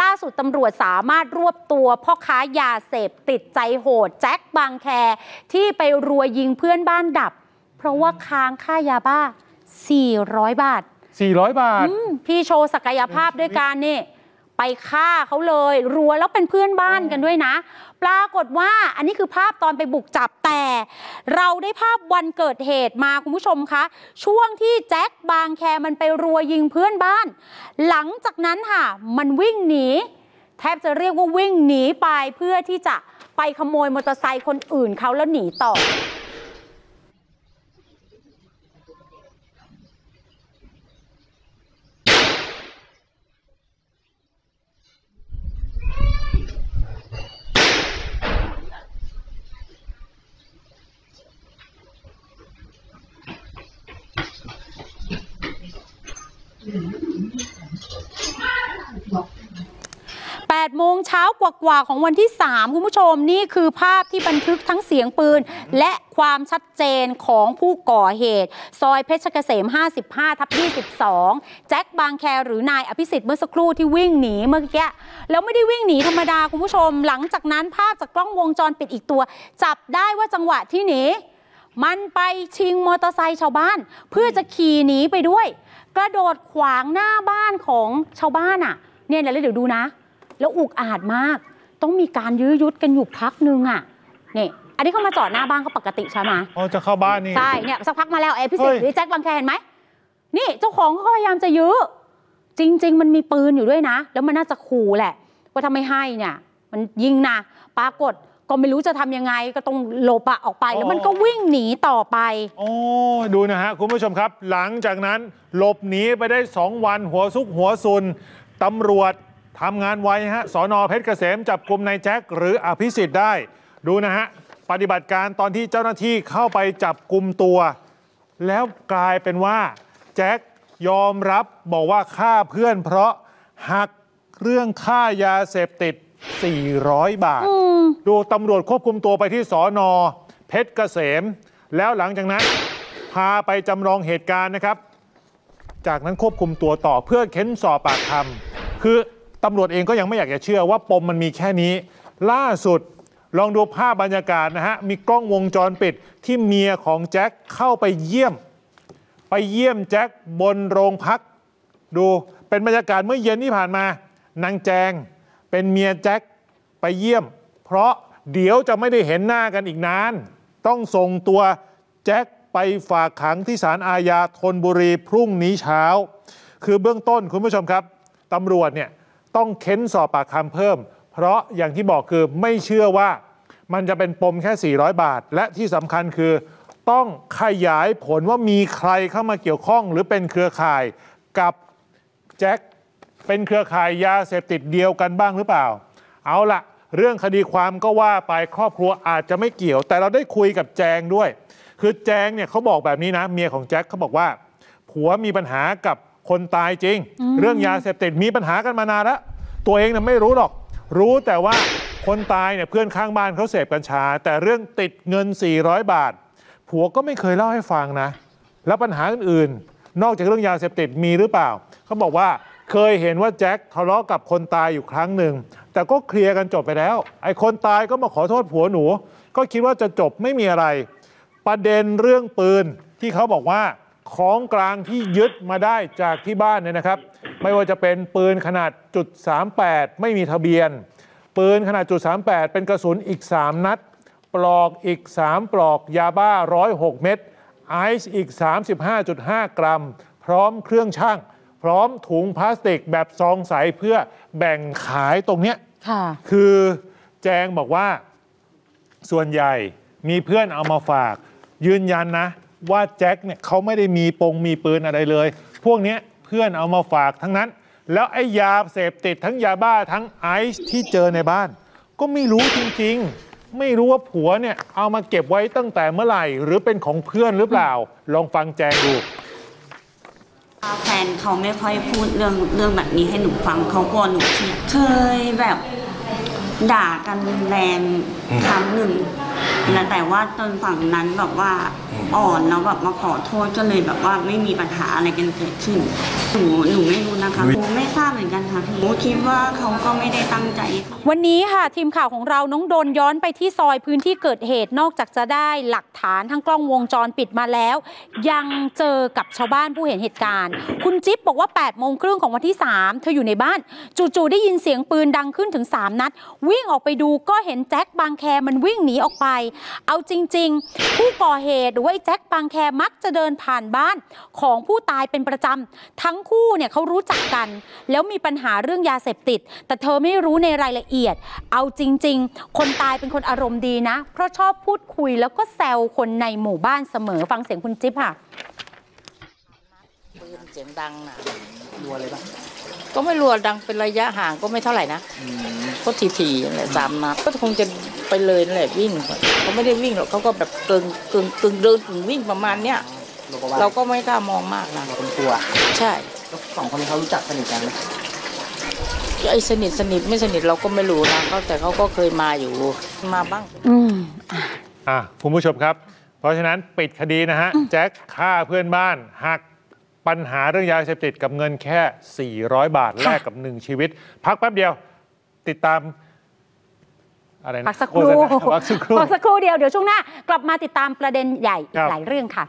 ล่าสุดตำรวจสามารถรวบตัวพ่อค้ายาเสพติดใจโหด แจ็คบางแค ที่ไปรัวยิงเพื่อนบ้านดับ เพราะว่าค้างค่ายาบ้า 400 บาท 400 บาทอืมพี่โชว์ศักยภาพด้วยการนี่ ไปฆ่าเขาเลยรัวแล้วเป็นเพื่อนบ้านกันด้วยนะ ปรากฏว่าอันนี้คือภาพตอนไปบุกจับแต่ เราได้ภาพวันเกิดเหตุมาคุณผู้ชมคะ ช่วงที่แจ็คบางแคมันไปรัวยิงเพื่อนบ้าน หลังจากนั้นค่ะ มันวิ่งหนี แทบจะเรียกว่าวิ่งหนีไปเพื่อที่จะไปขโมยมอเตอร์ไซค์คนอื่นเขาแล้วหนีต่อ 8โมงเช้ากว่าๆของวันที่ 3 คุณผู้ชมนี่คือภาพที่บันทึกทั้งเสียงปืน และความชัดเจนของผู้ก่อเหตุ ซอยเพชรเกษม 55 ทับ22 แจ็คบางแคหรือนายอภิสิทธิ์เมื่อสักครู่ที่วิ่งหนีเมื่อกี้แล้วไม่ได้วิ่งหนีธรรมดาคุณผู้ชม หลังจากนั้นภาพจากกล้องวงจรปิดอีกตัว จับได้ว่าจังหวะที่หนีมันไปชิงมอเตอร์ไซค์ชาวบ้าน เพื่อจะขี่หนีไปด้วย กระโดดขวางหน้าบ้านของชาวบ้านอะ เนี่ยแล้วเดี๋ยวดูนะ แล้วอุกอาจมาก ต้องมีการยื้อยุดกันอยู่พักนึงอะนี่อันนี้เขามาจอดหน้าบ้านก็ปกติใช่ไหมอ๋อจะเข้าบ้านนี่ใช่เนี่ยสักพักมาแล้วไอ้พี่สิทธิ์หเฮ้ยรือแจ็คบางแคเห็นไหมนี่เจ้าของเขาก็พยายามจะยื้อจริง ๆ มันมีปืนอยู่ด้วยนะ แล้วมันน่าจะขู่แหละ ว่าถ้าไม่ให้เนี่ย มันยิงนะปรากฏ ก็ไม่รู้จะทำยังไงก็ต้องหลบอะออกไป แล้วมันก็วิ่งหนีต่อไปโอ้ดูนะฮะคุณผู้ชมครับ หลังจากนั้นหลบหนีไปได้ 2 วันหัวซุกหัวซุนตำรวจทำงานไวฮะสอนอเพชรเกษมจับกลุ่มนายแจ็คหรืออภิสิทธิ์ได้ ดูนะฮะ ปฏิบัติการตอนที่เจ้าหน้าที่เข้าไปจับกลุ่มตัว แล้วกลายเป็นว่า แจ็คยอมรับบอกว่าฆ่าเพื่อนเพราะหักเรื่องค่ายาเสพติด 400 บาท ดูตำรวจควบคุมตัวไปที่สอนอเพชรเกษม แล้วหลังจากนั้น พาไปจำลองเหตุการณ์นะครับ จากนั้นควบคุมตัวต่อเพื่อเค้นสอบปากคำคือตำรวจเองก็ยังไม่อยากจะเชื่อว่าปมมันมีแค่นี้ ล่าสุดลองดูภาพบรรยากาศนะฮะ มีกล้องวงจรปิดที่เมียของแจ็คเข้าไปเยี่ยม ไปเยี่ยมแจ็คบนโรงพัก ดูเป็นบรรยากาศเมื่อเย็นที่ผ่านมา นางแจง เป็นเมียแจ็คไปเยี่ยม เพราะเดี๋ยวจะไม่ได้เห็นหน้ากันอีกนาน ต้องส่งตัวแจ็คไปฝากขังที่ศาลอาญาธนบุรีพรุ่งนี้เช้า คือเบื้องต้นคุณผู้ชมครับตำรวจเนี่ยต้องเค้นสอบปากคำเพิ่ม เพราะอย่างที่บอกคือไม่เชื่อว่ามันจะเป็นปมแค่ 400 บาท และที่สำคัญคือ ต้องขยายผลว่ามีใครเข้ามาเกี่ยวข้อง หรือเป็นเครือข่ายกับแจ็ค เป็นเครือข่ายยาเสพติดเดียวกันบ้างหรือเปล่า เอาละเรื่องคดีความก็ว่าไปครอบครัวอาจจะไม่เกี่ยว แต่เราได้คุยกับแจงด้วย คือแจงเนี่ยเขาบอกแบบนี้นะ เมียของแจ็คเขาบอกว่า ผัวมีปัญหากับคนตายจริง เรื่องยาเสพติดมีปัญหากันมานานแล้ว ตัวเองเนี่ยไม่รู้หรอก รู้แต่ว่าคนตายเนี่ยเพื่อนข้างบ้านเขาเสพกัญชา แต่เรื่องติดเงิน 400 บาท ผัวก็ไม่เคยเล่าให้ฟังนะ แล้วปัญหาอื่นๆ นอกจากเรื่องยาเสพติดมีหรือเปล่าเขาบอกว่า เคยเห็นว่าแจ็คทะเลาะกับคนตายอยู่ครั้งหนึ่ง แต่ก็เคลียร์กันจบไปแล้ว ไอ้คนตายก็มาขอโทษผัวหนู ก็คิดว่าจะจบไม่มีอะไร ประเด็นเรื่องปืนที่เขาบอกว่าของกลางที่ยึดมาได้จากที่บ้านเนี่ยนะครับ ไม่ว่าจะเป็นปืนขนาดจุด38 ไม่มีทะเบียน ปืนขนาดจุด38 เป็นกระสุนอีก 3 นัด ปลอกอีก 3 ปลอกยาบ้า 106 เม็ดไอซ์อีก 35.5 กรัม พร้อมเครื่องช่าง พร้อมถุงพลาสติกแบบซองใสเพื่อแบ่งขายตรงเนี้ยค่ะคือแจงบอกว่าส่วนใหญ่มีเพื่อนเอามาฝาก ยืนยันนะ ว่าแจ็คเนี่ยเขาไม่ได้มีปงมีปืนอะไรเลย พวกเนี้ยเพื่อนเอามาฝากทั้งนั้น แล้วไอ้ยาเสพติดทั้งยาบ้าทั้งไอซ์ที่เจอในบ้าน ก็ไม่รู้จริงๆ ไม่รู้ว่าผัวเนี่ยเอามาเก็บไว้ตั้งแต่เมื่อไหร่ หรือเป็นของเพื่อนหรือเปล่า ลองฟังแจงดู แฟนเขาไม่ค่อยพูดเรื่องเรื่องแบบนี้ให้หนูฟังเขากลัวหนูคิดเคยแบบด่ากันรุนแรงครั้งหนึ่งแล้วแต่ว่าตอนฝั่งนั้นแบบว่า อ่อนแล้วแบบมาขอโทษก็เลยแบบว่าไม่มีปัญหาอะไรกันเกิดขึ้นหนูหนูไม่รู้นะคะหนูไม่ทราบเหมือนกันค่ะพี่หนูคิดว่าเขาก็ไม่ได้ตั้งใจ วันนี้ค่ะทีมข่าวของเราน้องโดนย้อนไปที่ซอยพื้นที่เกิดเหตุนอกจากจะได้หลักฐานทั้งกล้องวงจรปิดมาแล้ว ยังเจอกับชาวบ้านผู้เห็นเหตุการณ์ คุณจิ๊บบอกว่า8โมงครึ่งของวันที่ 3 เธออยู่ในบ้าน จู่ๆได้ยินเสียงปืนดังขึ้นถึง 3 นัด วิ่งออกไปดูก็เห็นแจ็คบางแคมันวิ่งหนีออกไป เอาจริง ๆ ผู้ก่อเหตุหรือว่าไอ้แจ็คบางแคมักจะเดินผ่านบ้านของผู้ตายเป็นประจำ ทั้งคู่เนี่ยเขารู้จักกัน แล้วมีปัญหาเรื่องยาเสพติด แต่เธอไม่รู้ในรายละเอียด เอาจริง ๆ คนตายเป็นคนอารมณ์ดีนะ เพราะชอบพูดคุยแล้วก็แซวคนในหมู่บ้านเสมอฟังเสียงคุณจิ๊บค่ะปืนเสียงดังนะรัวเลยปะก็ไม่รัวดังเป็นระยะห่างก็ไม่เท่าไหร่นะก็ทีทีๆนั่นแหละสามนัดก็คงจะ ไปเลยนั่นแหละวิ่งเขาไม่ได้วิ่งหรอกเขาก็แบบเกิงเกิงเกิงเดินถึงวิ่งประมาณเนี้ยเราก็ไม่กล้ามองมากนะเราเป็นกลัวใช่แล้วสองคนนี้เขารู้จักสนิทกันไหมไอ้สนิทสนิทไม่สนิทเราก็ไม่รู้นะเขาแต่เขาก็เคยมาอยู่มาบ้าง อืมอะคุณผู้ชมครับ เพราะฉะนั้นปิดคดีนะฮะ แจ็คฆ่าเพื่อนบ้านหักปัญหาเรื่องยาเสพติดกับเงินแค่ 400 บาทแลกกับหนึ่งชีวิต พักแป๊บเดียว ติดตาม อะไรนะพักสักครู่โฆษณาพักสักครู่ พักสักครู่เดียวเดี๋ยวช่วงหน้ากลับมาติดตามประเด็นใหญ่อีครักบ หลายเรื่องค่ะ